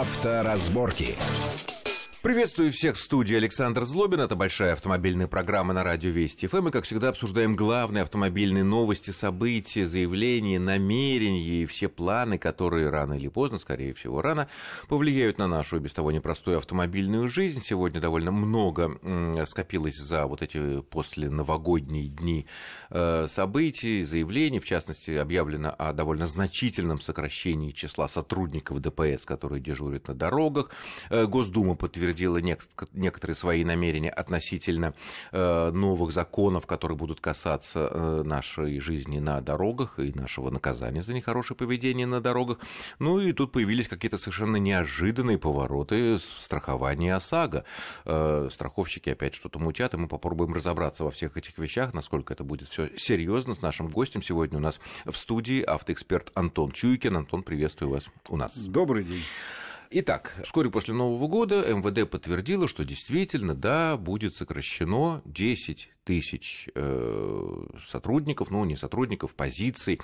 Авторазборки. Приветствую всех в студии Александр Злобин. Это большая автомобильная программа на радио Вести ФМ. Мы, как всегда, обсуждаем главные автомобильные новости, события, заявления, намерения и все планы, которые рано или поздно, скорее всего, рано, повлияют на нашу без того непростую автомобильную жизнь. Сегодня довольно много скопилось за вот эти после новогодние дни э, событий, заявлений. В частности, объявлено о довольно значительном сокращении числа сотрудников ДПС, которые дежурят на дорогах. Э, Госдума подтвердила утвердила некоторые свои намерения относительно э, новых законов, которые будут касаться э, нашей жизни на дорогах и нашего наказания за нехорошее поведение на дорогах. Ну и тут появились какие-то совершенно неожиданные повороты страхования ОСАГО. Э, страховщики опять что-то мутят, и мы попробуем разобраться во всех этих вещах, насколько это будет все серьезно. С нашим гостем сегодня у нас в студии автоэксперт Антон Чуйкин. Антон, приветствую вас у нас. Добрый день. Итак, вскоре после Нового года МВД подтвердило, что действительно, да, будет сокращено 10 тысяч э, сотрудников, ну, не сотрудников, позиций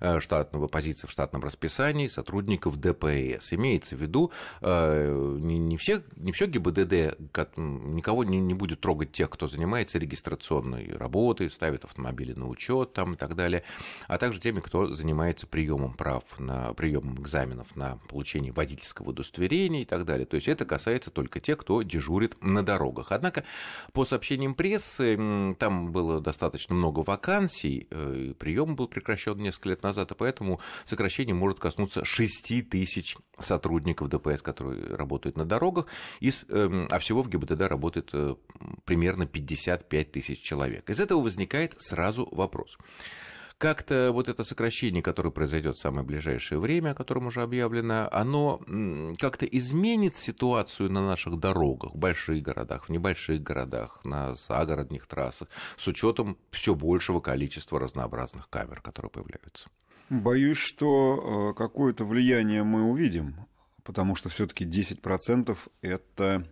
э, штатного, позиций в штатном расписании сотрудников ДПС. Имеется в виду, э, не, не, все, не все ГИБДД, никого не, не будет трогать тех, кто занимается регистрационной работой, ставит автомобили на учет там и так далее, а также теми, кто занимается приемом прав, на приемом экзаменов на получение водительского удостоверения и так далее. То есть это касается только тех, кто дежурит на дорогах. Однако, по сообщениям прессы, там было достаточно много вакансий, э, прием был прекращен несколько лет назад, и поэтому сокращение может коснуться 6 тысяч сотрудников ДПС, которые работают на дорогах, эм, а всего в ГИБДД работает э, примерно 55 тысяч человек. Из этого возникает сразу вопрос как-то вот это сокращение, которое произойдет в самое ближайшее время, о котором уже объявлено, оно как-то изменит ситуацию на наших дорогах, в больших городах, в небольших городах, на загородных трассах, с учетом все большего количества разнообразных камер, которые появляются? Боюсь, что э, какое-то влияние мы увидим, потому что все-таки 10% это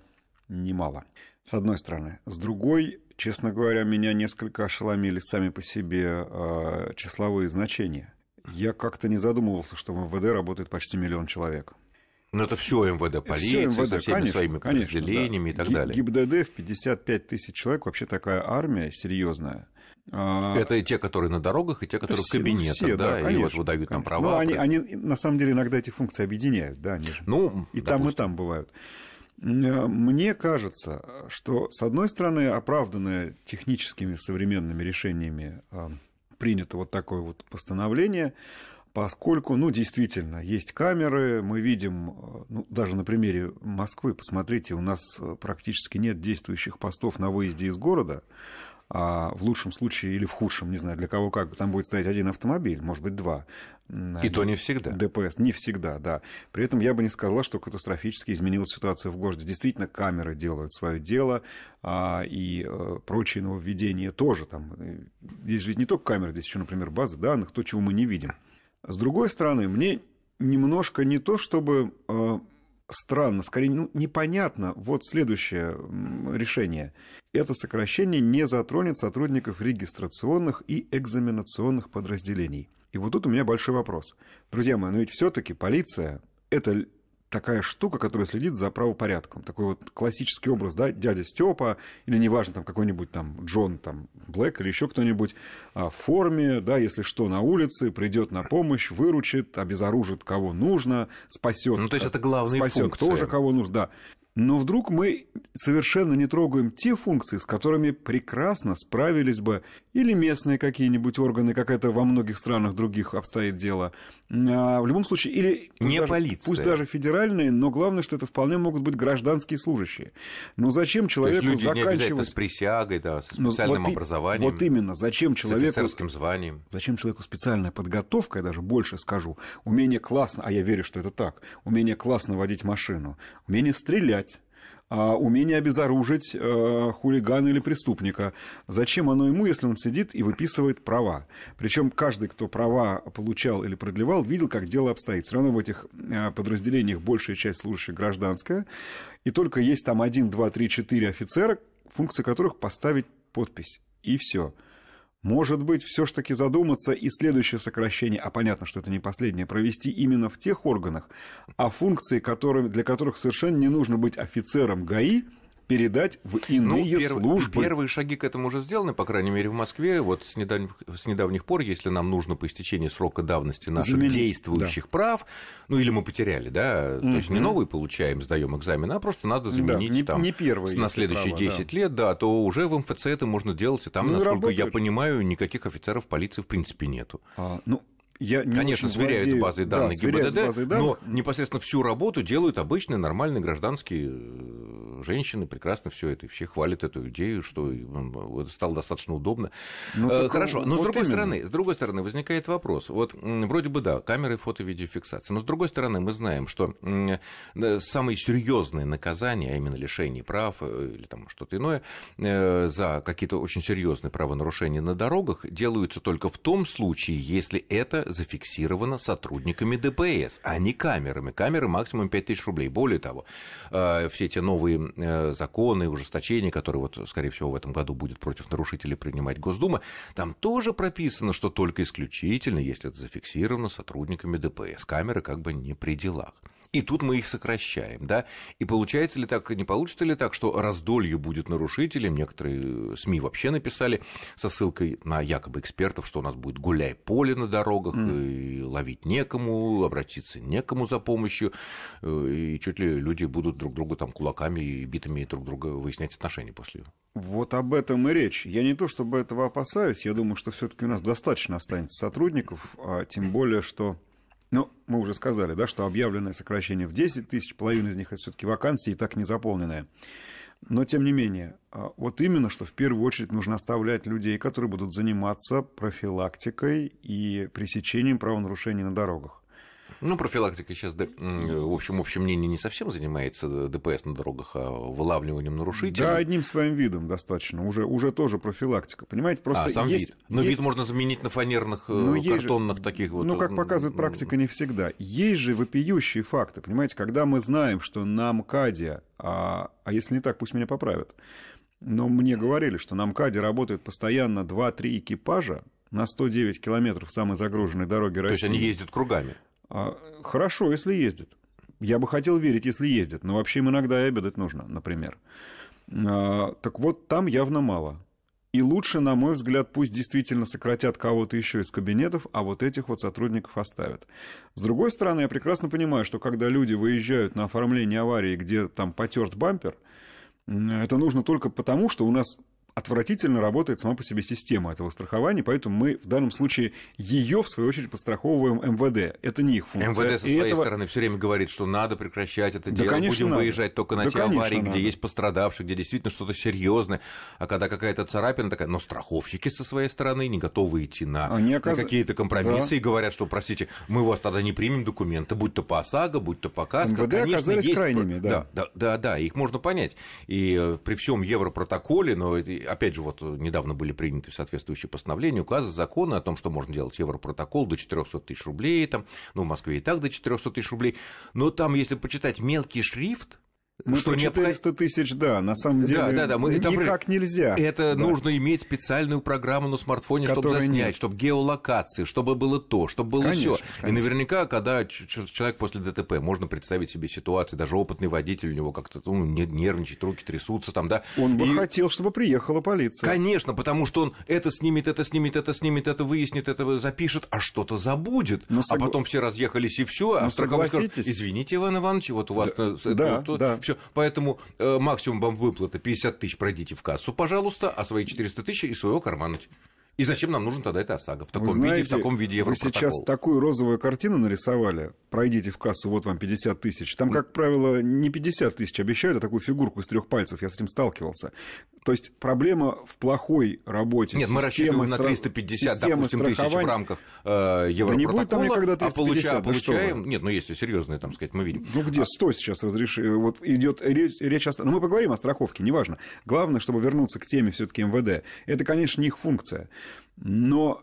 немало. С одной стороны. С другой, Честно говоря, меня несколько ошеломили сами по себе э, числовые значения. Я как-то не задумывался, что в МВД работает почти миллион человек. Но это все МВД, полиция, все МВД, со всеми конечно, своими подразделениями конечно, да. и так далее. ГИБДД в 55 тысяч человек, вообще такая армия серьезная. А, это и те, которые на дорогах, и те, которые в кабинетах, все, да, да и вот выдают нам права. Ну, они, они, на самом деле, иногда эти функции объединяют, да, они же ну, и допустим. там, и там бывают. Мне кажется, что, с одной стороны, оправданное техническими современными решениями э, принято вот такое вот постановление, поскольку, ну, действительно, есть камеры, мы видим, э, ну, даже на примере Москвы, посмотрите, у нас практически нет действующих постов на выезде из города, а в лучшем случае или в худшем, не знаю, для кого как, там будет стоять один автомобиль, может быть, два. И то не всегда. ДПС, не всегда, да. При этом я бы не сказала, что катастрофически изменилась ситуация в городе. Действительно, камеры делают свое дело, а, и а, прочие нововведения тоже там. Здесь ведь не только камеры, здесь еще, например, базы данных, то, чего мы не видим. С другой стороны, мне немножко не то, чтобы а, странно, скорее ну, непонятно. Вот следующее решение. Это сокращение не затронет сотрудников регистрационных и экзаменационных подразделений. И вот тут у меня большой вопрос. Друзья мои, но ведь все-таки полиция это такая штука, которая следит за правопорядком. Такой вот классический образ, да, дядя Степа, или неважно, там какой-нибудь там Джон там Блэк или еще кто-нибудь а, в форме, да, если что, на улице, придет на помощь, выручит, обезоружит кого нужно, спасет. Ну, то есть это главная спасет функция. тоже кого нужно, да. Но вдруг мы совершенно не трогаем те функции, с которыми прекрасно справились бы или местные какие-нибудь органы, как это во многих странах других обстоит дело. А в любом случае, или не даже, полиция. пусть даже федеральные, но главное, что это вполне могут быть гражданские служащие. Но зачем человеку То есть люди заканчивать... с присягой, да, с ну, специальным ну, вот образованием. Вот именно, зачем человеку... С офицерским званием. Зачем человеку специальная подготовка, я даже больше скажу, умение классно, а я верю, что это так, умение классно водить машину, умение стрелять, а умение обезоружить э, хулигана или преступника. Зачем оно ему, если он сидит и выписывает права? Причем каждый, кто права получал или продлевал, видел, как дело обстоит. Все равно в этих э, подразделениях большая часть служащих гражданская, и только есть там один, два, три, четыре офицера, функция которых поставить подпись. И все. Может быть, все-таки задуматься и следующее сокращение, а понятно, что это не последнее, провести именно в тех органах, а функции, которые, для которых совершенно не нужно быть офицером ГАИ, передать в иные ну, перв... службы. Первые шаги к этому уже сделаны, по крайней мере, в Москве. Вот с недавних, с недавних пор, если нам нужно по истечении срока давности наших Заменить, действующих да. прав, ну или мы потеряли, да, mm-hmm. то есть не новые получаем, сдаем экзамен, а просто надо заменить да, не, там не первые, на следующие права, 10 да. лет, да, то уже в МФЦ это можно делать, и там, ну, насколько работает. я понимаю, никаких офицеров полиции в принципе нету. А, ну, я не Конечно, сверяют владею... с базой данных да, ГИБДД, базой данных. но непосредственно всю работу делают обычные нормальные гражданские э, женщины, прекрасно все это, и все хвалят эту идею, что это стало достаточно удобно. Ну, э, Хорошо, но вот с другой именно. стороны, с другой стороны возникает вопрос. Вот вроде бы да, камеры фото-видеофиксации, но с другой стороны мы знаем, что самые серьезные наказания, а именно лишение прав э, или там что-то иное, за какие-то очень серьезные правонарушения на дорогах делаются только в том случае, если это зафиксировано сотрудниками ДПС, а не камерами. Камеры максимум 5000 рублей. Более того, э, все эти новые э, законы, ужесточения, которые, вот, скорее всего, в этом году будет против нарушителей принимать Госдума, там тоже прописано, что только исключительно, если это зафиксировано сотрудниками ДПС. Камеры как бы не при делах. И тут мы их сокращаем, да? И получается ли так, не получится ли так, что раздолье будет нарушителем? Некоторые СМИ вообще написали со ссылкой на якобы экспертов, что у нас будет гуляй поле на дорогах, mm. и ловить некому, обратиться некому за помощью, э, и чуть ли люди будут друг другу там кулаками и битами друг друга выяснять отношения после. Вот об этом и речь. Я не то чтобы этого опасаюсь, я думаю, что все-таки у нас достаточно останется сотрудников, а тем более, что ну, мы уже сказали, да, что объявленное сокращение в 10 тысяч, половина из них это все-таки вакансии и так не заполненные. Но, тем не менее, а, вот именно, что в первую очередь нужно оставлять людей, которые будут заниматься профилактикой и пресечением правонарушений на дорогах. Ну, профилактика сейчас, в общем, общем мнение не совсем занимается ДПС на дорогах, а вылавливанием нарушителей. Да, одним своим видом достаточно. Уже, уже тоже профилактика. Понимаете, просто а, сам есть, вид. Но есть... вид можно заменить на фанерных, ну, картонных же... таких вот. Ну, как показывает практика, не всегда. Есть же вопиющие факты. Понимаете, когда мы знаем, что на МКАДе, а, а если не так, пусть меня поправят, но мне говорили, что на МКАДе работает постоянно 2-3 экипажа на 109 километров самой загруженной дороги России. То есть они ездят кругами? А, хорошо, если ездит. Я бы хотел верить, если ездит, но вообще им иногда и обедать нужно, например. А, так вот, там явно мало. И лучше, на мой взгляд, пусть действительно сократят кого-то еще из кабинетов, а вот этих вот сотрудников оставят. С другой стороны, я прекрасно понимаю, что когда люди выезжают на оформление аварии, где там потерт бампер, это нужно только потому, что у нас отвратительно работает сама по себе система этого страхования, поэтому мы в данном случае ее, в свою очередь, подстраховываем МВД. Это не их функция. МВД со своей этого... стороны все время говорит, что надо прекращать это да, дело, конечно, будем надо. выезжать только на да, те аварии, надо. где есть пострадавшие, где действительно что-то серьезное, а когда какая-то царапина такая, но страховщики со своей стороны не готовы идти на, оказ... на какие-то компромиссы да. и говорят, что, простите, мы вас тогда не примем документы, будь то по ОСАГО, будь то по КАСКО. МВД Конечно, оказались есть... крайними, да. Да, да, да, да, их можно понять. И э, при всем европротоколе, но опять же, вот э, недавно были приняты соответствующие постановления, указы, законы о том, что можно делать европротокол до 400 тысяч рублей, там, ну, в Москве и так до 400 тысяч рублей, но там, если почитать мелкий шрифт, мы что по 400 необх... тысяч, да, на самом деле да, да, да, мы, никак это, нельзя. Это да. нужно иметь специальную программу на смартфоне, чтобы заснять, нет. чтобы геолокации, чтобы было то, чтобы было все. И наверняка, когда человек после ДТП, можно представить себе ситуацию, даже опытный водитель, у него как-то ну, нервничает, руки трясутся там, да. Он бы и... хотел, чтобы приехала полиция. Конечно, потому что он это снимет, это снимет, это снимет, это выяснит, это запишет, а что-то забудет. Но ну, а потом все разъехались и все, а ну, страховой скажет, извините, Иван Иванович, вот у вас да, это, да, это, да. Все. Поэтому э, максимум вам выплаты 50 тысяч пройдите в кассу, пожалуйста, а свои 400 тысяч из своего кармана. И зачем нам нужен тогда эта ОСАГО в таком вы знаете, виде, в таком виде? Вы сейчас такую розовую картину нарисовали, пройдите в кассу, вот вам 50 тысяч. Там, как правило, не 50 тысяч обещают, а такую фигурку из трех пальцев, я с этим сталкивался. То есть проблема в плохой работе. Нет, мы рассчитываем на 350, допустим, тысяч в рамках э, Европротокола, да не будет там никогда 350, а получаем, да получаем... Нет, ну если серьезные, там сказать, мы видим. Ну где 100 сейчас разрешили, вот идет речь, речь о... Ну мы поговорим о страховке, неважно. Главное, чтобы вернуться к теме все таки МВД. Это, конечно, не их функция. Но,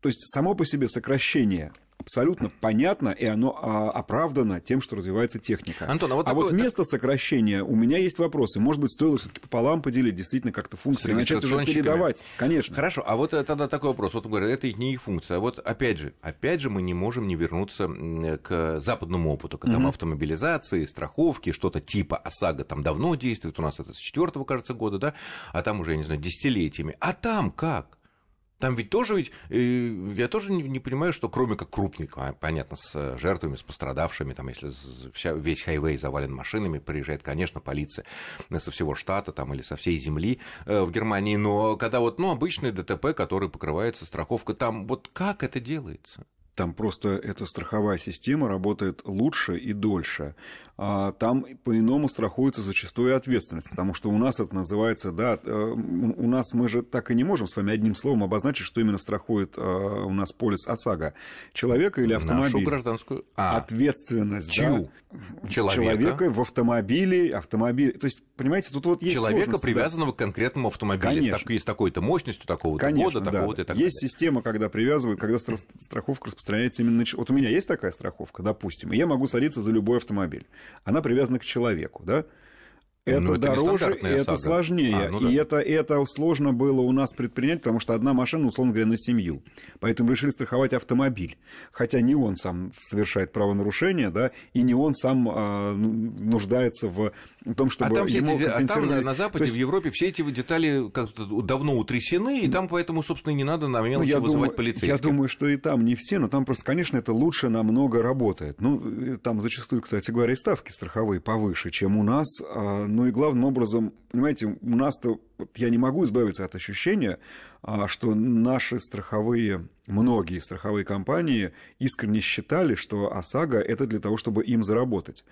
то есть, само по себе сокращение абсолютно понятно, и оно а, оправдано тем, что развивается техника. Антон, а вот, а такой, вот место так... сокращения, у меня есть вопросы. Может быть, стоило все таки пополам поделить, действительно как-то функции, начать уже передавать. Конечно. Хорошо, а вот э, тогда такой вопрос. Вот говорят, это не их функция. А вот опять же, опять же мы не можем не вернуться к западному опыту, к там, угу. автомобилизации, страховки, что-то типа ОСАГО там давно действует, у нас это с четвертого, кажется, года, да, а там уже, я не знаю, десятилетиями. А там как? Там ведь тоже ведь, э, я тоже не, понимаю, что кроме как крупных, понятно, с жертвами, с пострадавшими, там, если вся, весь хайвей завален машинами, приезжает, конечно, полиция со всего штата там, или со всей земли э, в Германии, но когда вот, ну, обычный ДТП, который покрывается страховкой, там вот как это делается? Там просто эта страховая система работает лучше и дольше. А там по-иному страхуется зачастую ответственность, потому что у нас это называется, да, э, у нас мы же так и не можем с вами одним словом обозначить, что именно страхует э, у нас полис ОСАГО. Человека или автомобиль? Нашу гражданскую. А, ответственность, чью? да. Человека. Человека в автомобиле, автомобиль. То есть, понимаете, тут вот есть Человека, привязанного да. к конкретному автомобилю. Конечно. С, есть такой-то мощностью, такого-то года, да. такого-то и так Есть далее. система, когда привязывают, когда страховка распространяется именно. Вот у меня есть такая страховка, допустим, и я могу садиться за любой автомобиль она привязана к человеку, да? Это ну, это дороже, и это сложнее. А, ну да. И это, это сложно было у нас предпринять, потому что одна машина, условно говоря, на семью. Поэтому решили страховать автомобиль. Хотя не он сам совершает правонарушение, да, и не он сам а, нуждается в том, чтобы а там, все ему эти, а там на, Западе, есть... в Европе все эти детали как-то давно утрясены, и там поэтому, собственно, не надо на мелочи ну, вызывать думаю, полицейских. Я думаю, что и там не все, но там просто, конечно, это лучше намного работает. Ну, э, там зачастую, кстати говоря, и ставки страховые повыше, чем у нас, а, ну и главным образом, понимаете, у нас-то я не могу избавиться от ощущения, а, что наши страховые, многие страховые компании искренне считали, что ОСАГО это для того, чтобы им заработать.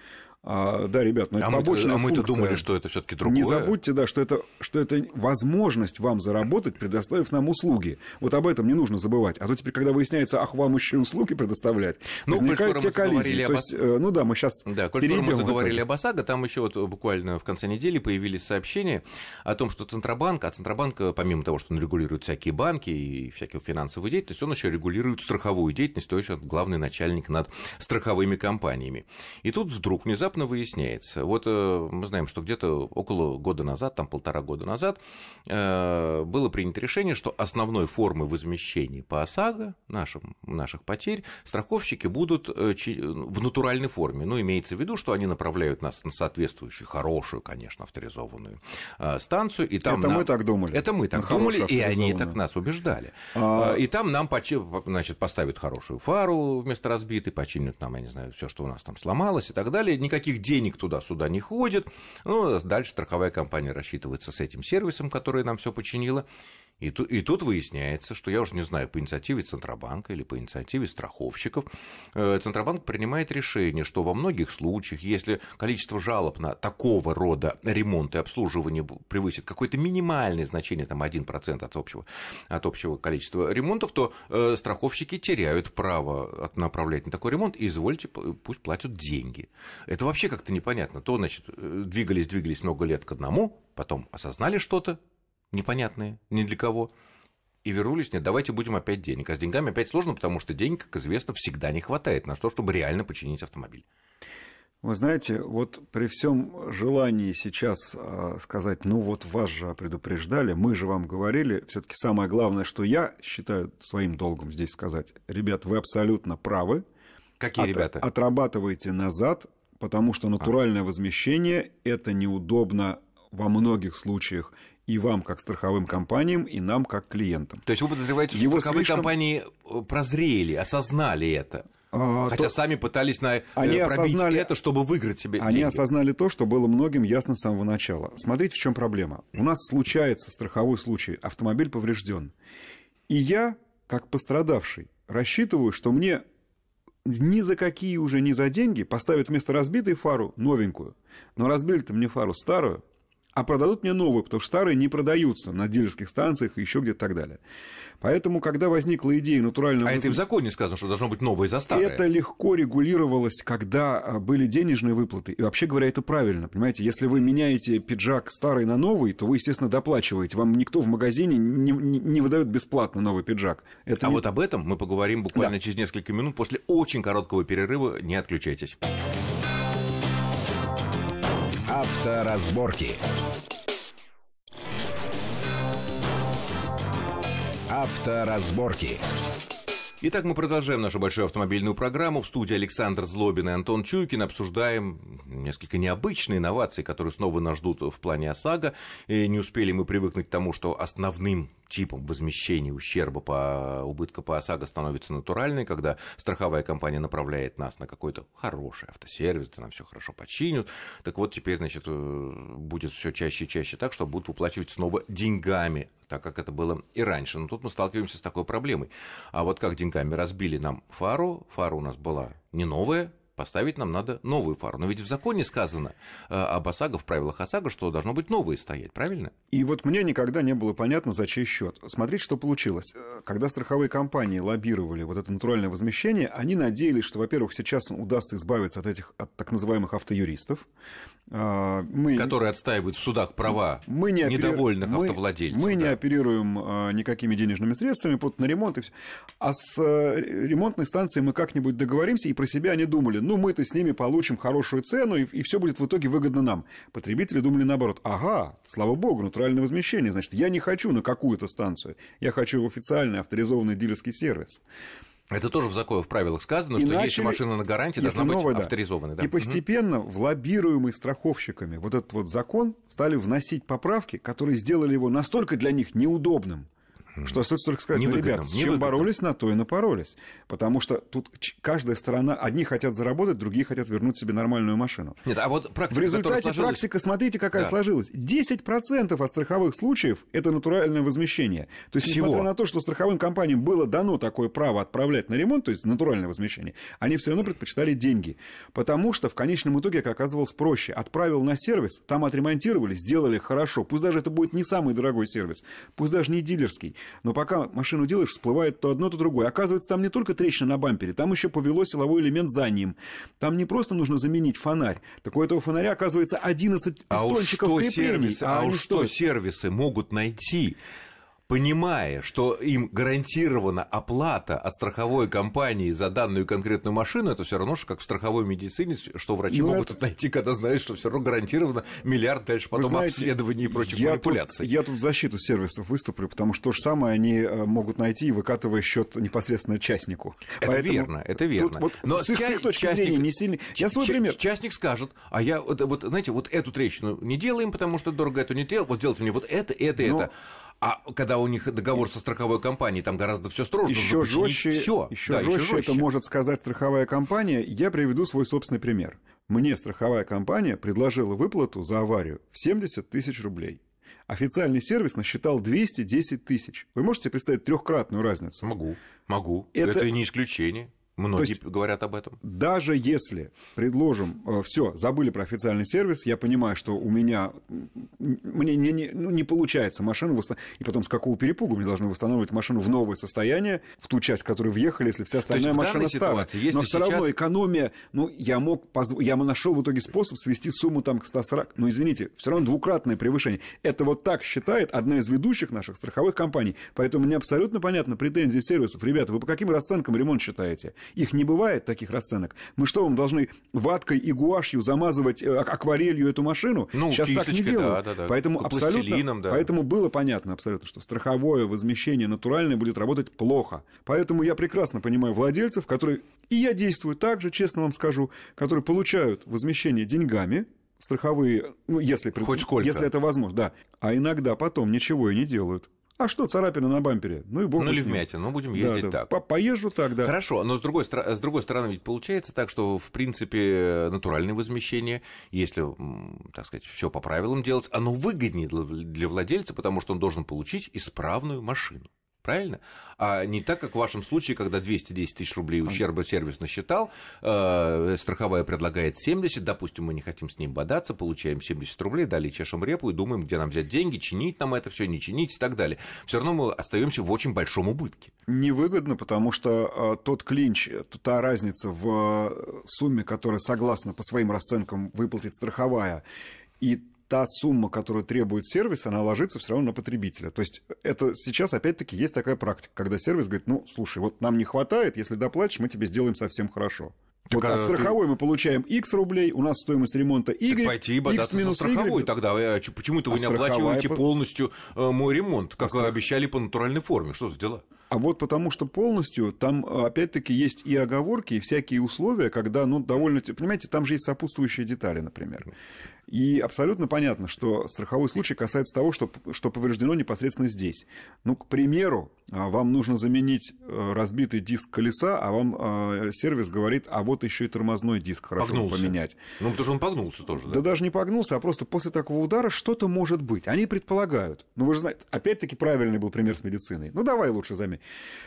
А, да, ребят, но это а побочная мы, а мы-то думали, что это все таки другое. Не забудьте, да, что это, что это возможность вам заработать, предоставив нам услуги. Вот об этом не нужно забывать. А то теперь, когда выясняется, ах, вам еще услуги предоставлять, ну, возникают те коллизии. То есть, э, ну да, мы сейчас Да, коль мы заговорили об ОСАГО, там еще вот буквально в конце недели появились сообщения о том, что Центробанк, а Центробанк, помимо того, что он регулирует всякие банки и всякую финансовую деятельность, он еще регулирует страховую деятельность, то есть он главный начальник над страховыми компаниями. И тут вдруг внезапно внезапно выясняется, вот э, мы знаем, что где-то около года назад, там полтора года назад, э, было принято решение, что основной формой возмещения по ОСАГО нашим, наших потерь страховщики будут э, в натуральной форме. Ну, имеется в виду, что они направляют нас на соответствующую, хорошую, конечно, авторизованную станцию. И там Это нам... мы так думали. Это мы так думали, и они так нас убеждали. А... И там нам значит, поставят хорошую фару вместо разбитой, починят нам, я не знаю, все, что у нас там сломалось и так далее. Никаких никаких денег туда-сюда не ходит. Ну, дальше страховая компания рассчитывается с этим сервисом, который нам все починила. И тут, и тут выясняется, что я уже не знаю, по инициативе Центробанка или по инициативе страховщиков, э, Центробанк принимает решение, что во многих случаях, если количество жалоб на такого рода ремонт и обслуживание превысит какое-то минимальное значение, там 1% от общего, от общего количества ремонтов, то э, страховщики теряют право направлять на такой ремонт, и извольте, пусть платят деньги. Это вообще как-то непонятно. То, значит, э, двигались, двигались много лет к одному, потом осознали что-то, непонятные ни для кого, и вернулись, нет, давайте будем опять денег. А с деньгами опять сложно, потому что денег, как известно, всегда не хватает на то, чтобы реально починить автомобиль. Вы знаете, вот при всем желании сейчас а, сказать, ну вот вас же предупреждали, мы же вам говорили, все-таки самое главное, что я считаю своим долгом здесь сказать, ребят, вы абсолютно правы. Какие От, ребята? Отрабатывайте назад, потому что натуральное а. возмещение это неудобно во многих случаях и вам, как страховым компаниям, и нам, как клиентам. То есть вы подозреваете, что Его страховые слишком... компании э, прозрели, осознали это? А, Хотя то... сами пытались на... Э, они пробить осознали... это, чтобы выиграть себе Они деньги. осознали то, что было многим ясно с самого начала. Смотрите, в чем проблема. У нас случается страховой случай, автомобиль поврежден. И я, как пострадавший, рассчитываю, что мне ни за какие уже, ни за деньги поставят вместо разбитой фару новенькую. Но разбили-то мне фару старую, а продадут мне новые, потому что старые не продаются на дилерских станциях и еще где-то так далее. Поэтому, когда возникла идея натурального... А это и в законе сказано, что должно быть новое за старое. Это легко регулировалось, когда а, были денежные выплаты. И вообще говоря, это правильно. Понимаете, если вы меняете пиджак старый на новый, то вы, естественно, доплачиваете. Вам никто в магазине не, не, не выдает бесплатно новый пиджак. Это а не... вот об этом мы поговорим буквально да. через несколько минут после очень короткого перерыва. Не отключайтесь. Авторазборки. Авторазборки. Итак, мы продолжаем нашу большую автомобильную программу. В студии Александр Злобин и Антон Чуйкин обсуждаем несколько необычные инновации, которые снова нас ждут в плане ОСАГО. И не успели мы привыкнуть к тому, что основным типом возмещения ущерба по убытка по ОСАГО становится натуральной, когда страховая компания направляет нас на какой-то хороший автосервис, где нам все хорошо починят. Так вот, теперь, значит, э, будет все чаще и чаще так, что будут выплачивать снова деньгами, так как это было и раньше. Но тут мы сталкиваемся с такой проблемой. А вот как деньгами разбили нам фару, фара у нас была не новая, поставить нам надо новую фару. Но ведь в законе сказано э, об ОСАГО, в правилах ОСАГО, что должно быть новые стоять, правильно? И вот мне никогда не было понятно, за чей счет. Смотрите, что получилось. Э, когда страховые компании лоббировали вот это натуральное возмещение, они надеялись, что, во-первых, сейчас удастся избавиться от этих от так называемых автоюристов. А, мы... Которые отстаивают в судах права мы не недовольных мы, автовладельцев. Мы да. не оперируем а, никакими денежными средствами под на ремонт и все. А с а, ремонтной станцией мы как-нибудь договоримся, и про себя они думали, ну, мы-то с ними получим хорошую цену, и, и все будет в итоге выгодно нам. Потребители думали наоборот, ага, слава богу, натуральное возмещение, значит, я не хочу на какую-то станцию, я хочу в официальный авторизованный дилерский сервис. Это тоже в законе, в правилах сказано, и что если машина на гарантии, должна новая, быть авторизованной. Да. И постепенно угу. в лоббируемый страховщиками вот этот вот закон стали вносить поправки, которые сделали его настолько для них неудобным, что остается только сказать, ну, ребят, с чем боролись, на то и напоролись. Потому что тут каждая сторона, одни хотят заработать, другие хотят вернуть себе нормальную машину. Нет, а вот практика, В результате сложилась... практика, смотрите, какая да. сложилась. 10% от страховых случаев – это натуральное возмещение. То есть, Всего. несмотря на то, что страховым компаниям было дано такое право отправлять на ремонт, то есть натуральное возмещение, они все равно предпочитали деньги. Потому что в конечном итоге оказалось проще. Отправил на сервис, там отремонтировали, сделали хорошо. Пусть даже это будет не самый дорогой сервис, пусть даже не дилерский. Но пока машину делаешь, всплывает то одно, то другое. Оказывается, там не только трещина на бампере, там еще повело силовой элемент за ним. Там не просто нужно заменить фонарь. Так у этого фонаря, оказывается, 11 пистончиков а уж что сервисы, а, а уж что сервисы могут найти понимая, что им гарантирована оплата от страховой компании за данную конкретную машину, это все равно, что как в страховой медицине, что врачи ну, могут это... найти, когда знают, что все равно гарантировано миллиард дальше потом знаете, обследований и прочих я манипуляций. Тут, я тут в защиту сервисов выступлю, потому что то же самое они э, могут найти, выкатывая счет непосредственно частнику. Это Поэтому верно, это верно. вот Но с их, ча- точки частник, зрения не сильно... Я свой пример. Частник скажет, а я, вот, вот, знаете, вот эту трещину не делаем, потому что дорого эту не делал, вот делайте мне вот это, это, Но... это. А когда у них договор со страховой компанией, там гораздо все строже. Еще жестче, все. Еще, да, жестче, это может сказать страховая компания. Я приведу свой собственный пример. Мне страховая компания предложила выплату за аварию в 70 тысяч рублей. Официальный сервис насчитал 210 тысяч. Вы можете представить трехкратную разницу? Могу, могу. Это, это не исключение. Многие есть, говорят об этом. Даже если, предложим, э, все, забыли про официальный сервис, я понимаю, что у меня мне не, не, ну, не получается машину восстановить, и потом с какого перепугу мне должны восстанавливать машину в новое состояние, в ту часть, в которую въехали, если вся остальная машина старая. Но все сейчас... равно экономия, ну, я мог, позв... я нашел в итоге способ свести сумму там к 140, ну, извините, все равно двукратное превышение. Это вот так считает одна из ведущих наших страховых компаний. Поэтому мне абсолютно понятно претензии сервисов. Ребята, вы по каким расценкам ремонт считаете? Их не бывает, таких расценок. Мы что, вам должны ваткой и гуашью замазывать э, акварелью эту машину? Ну, Сейчас так не делают. Да, да, да. Поэтому, абсолютно, да. поэтому было понятно абсолютно, что страховое возмещение натуральное будет работать плохо. Поэтому я прекрасно понимаю владельцев, которые, и я действую так же, честно вам скажу, которые получают возмещение деньгами, страховые, ну, если, Хоть если это возможно, да. А иногда потом ничего и не делают. А что, царапина на бампере? Ну и бог Ну или вмятина, ну будем ездить да, да. так. поезжу так, да. Хорошо, но с другой, с другой стороны ведь получается так, что в принципе натуральное возмещение, если, так сказать, все по правилам делать, оно выгоднее для владельца, потому что он должен получить исправную машину. Правильно? А не так, как в вашем случае, когда 210 тысяч рублей ущерба сервис насчитал, э, страховая предлагает 70, допустим, мы не хотим с ней бодаться, получаем 70 рублей, далее чешем репу и думаем, где нам взять деньги, чинить нам это все, не чинить и так далее. Все равно мы остаемся в очень большом убытке. Невыгодно, потому что э, тот клинч, та разница в э, сумме, которая согласно по своим расценкам выплатит страховая, и та сумма, которую требует сервис, она ложится все равно на потребителя. То есть это сейчас, опять-таки, есть такая практика, когда сервис говорит, ну, слушай, вот нам не хватает, если доплатишь, мы тебе сделаем совсем хорошо. Так вот а от страховой ты... мы получаем X рублей, у нас стоимость ремонта Y. Так пойти и бодаться X со страховой y... тогда. Э, почему-то вы а не оплачиваете по... полностью э, мой ремонт, как а вы обещали по натуральной форме? Что за дела? А вот потому что полностью там, опять-таки, есть и оговорки, и всякие условия, когда, ну, довольно... Понимаете, там же есть сопутствующие детали, например. И абсолютно понятно, что страховой случай касается того, что, что повреждено непосредственно здесь. Ну, к примеру, а, вам нужно заменить э, разбитый диск колеса, а вам э, сервис говорит, а вот еще и тормозной диск хорошо погнулся. поменять. Ну, потому что он погнулся тоже, да? Да даже не погнулся, а просто после такого удара что-то может быть. Они предполагают. Ну, вы же знаете, опять-таки правильный был пример с медициной. Ну, давай лучше заменим.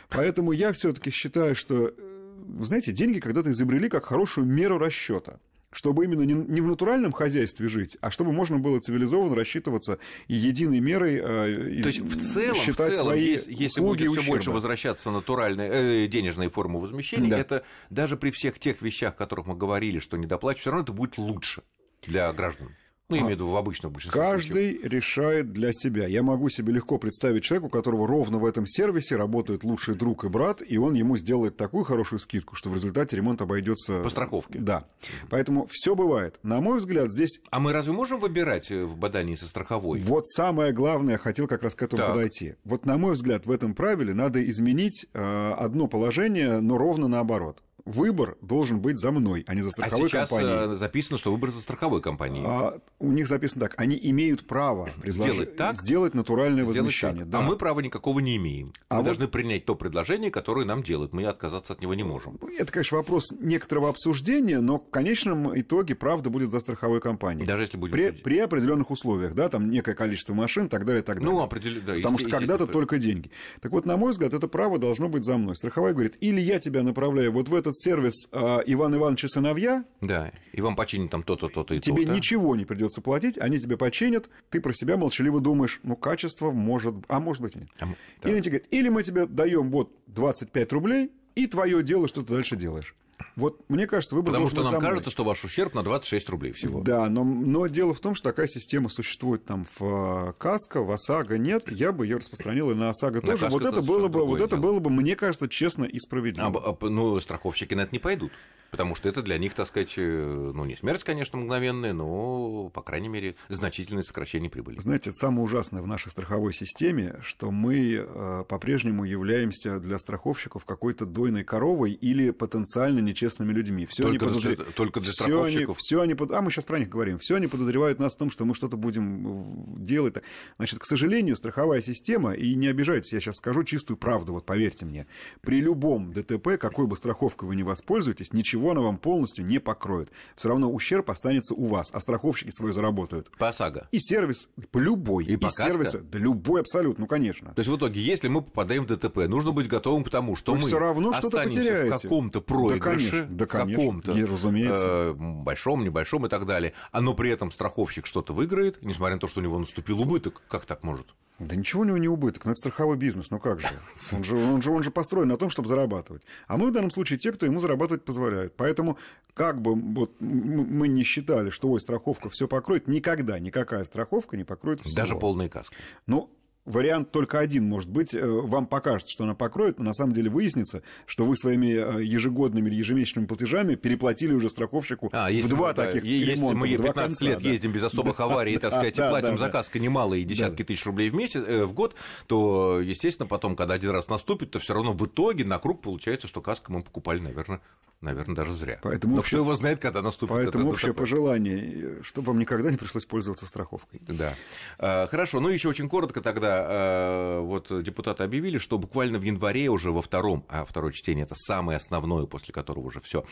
Поэтому я все-таки считаю, что, э, знаете, деньги когда-то изобрели как хорошую меру расчета чтобы именно не, в натуральном хозяйстве жить, а чтобы можно было цивилизованно рассчитываться и единой мерой э, То есть в целом, считать в целом свои если, если будет все больше возвращаться натуральные э, денежные формы возмещения, да. это даже при всех тех вещах, о которых мы говорили, что недоплачивают, все равно это будет лучше для граждан. Ну, имею в виду в обычном большинстве Каждый случаев. решает для себя. Я могу себе легко представить человека, у которого ровно в этом сервисе работает лучший друг и брат, и он ему сделает такую хорошую скидку, что в результате ремонт обойдется по страховке. Да. Поэтому все бывает. На мой взгляд, здесь. А мы разве можем выбирать э, в бадании со страховой? Вот самое главное, я хотел как раз к этому так. подойти. Вот на мой взгляд, в этом правиле надо изменить э, одно положение, но ровно наоборот выбор должен быть за мной, а не за страховой а сейчас компанией. Э, записано, что выбор за страховой компанией. А, у них записано так, они имеют право предлож... сделать, так? сделать натуральное сделать возмещение. Да. А мы права никакого не имеем. А мы вот... должны принять то предложение, которое нам делают. Мы отказаться от него не можем. Это, конечно, вопрос некоторого обсуждения, но в конечном итоге правда будет за страховой компанией. Даже если будет при, при определенных условиях, да, там некое количество машин, так далее, так ну, далее. Ну, определенно, да. Потому что когда-то только деньги. Так вот, на мой взгляд, это право должно быть за мной. Страховой говорит, или я тебя направляю вот в этот сервис а, Иван Ивановича сыновья. Да, и вам починят там то-то, то-то и Тебе то, ничего не придется платить, они тебе починят, ты про себя молчаливо думаешь, ну, качество может, а может быть нет. А, да. Или они тебе говорят, или мы тебе даем вот 25 рублей, и твое дело, что ты дальше делаешь. Вот мне кажется, выбор Потому что нам самый. кажется, что ваш ущерб на 26 рублей всего. Да, но, но дело в том, что такая система существует там в КАСКО, в ОСАГО нет. Я бы ее распространил и на ОСАГО на тоже. Вот это, было бы, вот это было бы, мне кажется, честно и справедливо. А, а, ну, страховщики на это не пойдут. Потому что это для них, так сказать, э, ну, не смерть, конечно, мгновенная, но, по крайней мере, значительное сокращение прибыли. Знаете, это самое ужасное в нашей страховой системе, что мы э, по-прежнему являемся для страховщиков какой-то дойной коровой или потенциально нечестными людьми. Все только, они подозр... только для страховщиков? Все они, все они... А мы сейчас про них говорим. Все они подозревают нас в том, что мы что-то будем делать. Значит, к сожалению, страховая система, и не обижайтесь, я сейчас скажу чистую правду, вот поверьте мне, при любом ДТП, какой бы страховкой вы ни воспользуетесь, ничего она вам полностью не покроет. Все равно ущерб останется у вас, а страховщики свой заработают. По ОСАГО? И сервис, любой. И, и сервис, да любой абсолютно, ну конечно. То есть в итоге, если мы попадаем в ДТП, нужно быть готовым к тому, что Вы мы все равно останемся в каком-то проигрыше, да, конечно, да, в каком-то э, большом, небольшом и так далее, а но при этом страховщик что-то выиграет, несмотря на то, что у него наступил убыток. Как так может? Да ничего у него не убыток, но это страховой бизнес, ну как же? Он же, он же, он же построен на том, чтобы зарабатывать. А мы в данном случае те, кто ему зарабатывать позволяют. Поэтому, как бы вот, мы не считали, что ой, страховка все покроет, никогда никакая страховка не покроет всего. Даже полный каск. Ну, вариант только один может быть. Э, вам покажется, что она покроет, но на самом деле выяснится, что вы своими э, ежегодными или ежемесячными платежами переплатили уже страховщику а, в два да, таких Если ремонта, мы 15 конца, лет да. ездим без особых аварий, так сказать, и платим за каско немалые десятки тысяч рублей в месяц, э, в год, то, естественно, потом, когда один раз наступит, то все равно в итоге на круг получается, что каско мы покупали, наверное, наверное, даже зря. Поэтому Но общее... кто его знает, когда наступит Поэтому общее ДТП. пожелание, чтобы вам никогда не пришлось пользоваться страховкой. Да. Хорошо, ну еще очень коротко тогда говоря, вот депутаты объявили, что буквально в январе уже во втором, а второе чтение это самое основное, после которого уже все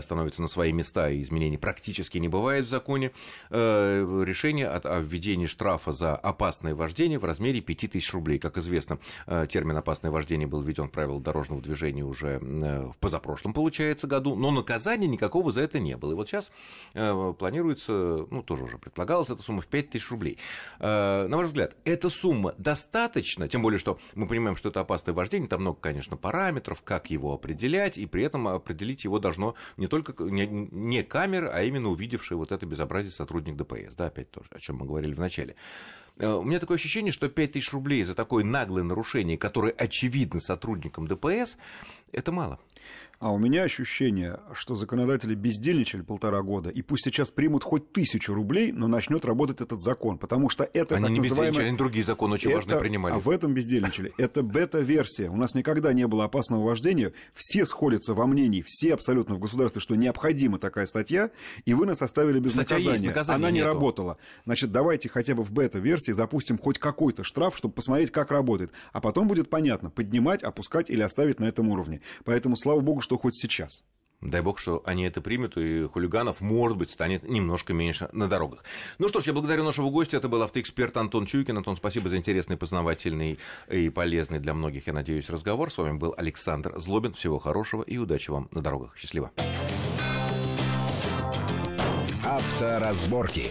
становится на свои места и изменений практически не бывает в законе, решение о введении штрафа за опасное вождение в размере 5000 рублей. Как известно, термин «опасное вождение» был введен в правила дорожного движения уже в позапрошлом, получается, году, но наказания никакого за это не было. И вот сейчас планируется, ну, тоже уже предполагалось, эта сумма в 5000 рублей. На ваш взгляд, эта сумма достаточно, тем более, что мы понимаем, что это опасное вождение, там много, конечно, параметров, как его определять, и при этом определить его должно не только не, не камера, а именно увидевший вот это безобразие сотрудник ДПС, да, опять тоже, о чем мы говорили в начале. Э, у меня такое ощущение, что 5000 рублей за такое наглое нарушение, которое очевидно сотрудникам ДПС, это мало. А у меня ощущение, что законодатели бездельничали полтора года, и пусть сейчас примут хоть тысячу рублей, но начнет работать этот закон, потому что это они не называемое... они другие законы очень это... важные принимали. А в этом бездельничали. Это бета-версия. У нас никогда не было опасного вождения. Все сходятся во мнении, все абсолютно в государстве, что необходима такая статья, и вы нас оставили без Статья наказания. Есть, наказания Она не нету. работала. Значит, давайте хотя бы в бета-версии запустим хоть какой-то штраф, чтобы посмотреть, как работает. А потом будет понятно, поднимать, опускать или оставить на этом уровне. Поэтому, слава богу, что хоть сейчас. Дай бог, что они это примут, и хулиганов, может быть, станет немножко меньше на дорогах. Ну что ж, я благодарю нашего гостя. Это был автоэксперт Антон Чуйкин. Антон, спасибо за интересный, познавательный и полезный для многих, я надеюсь, разговор. С вами был Александр Злобин. Всего хорошего и удачи вам на дорогах. Счастливо. Авторазборки.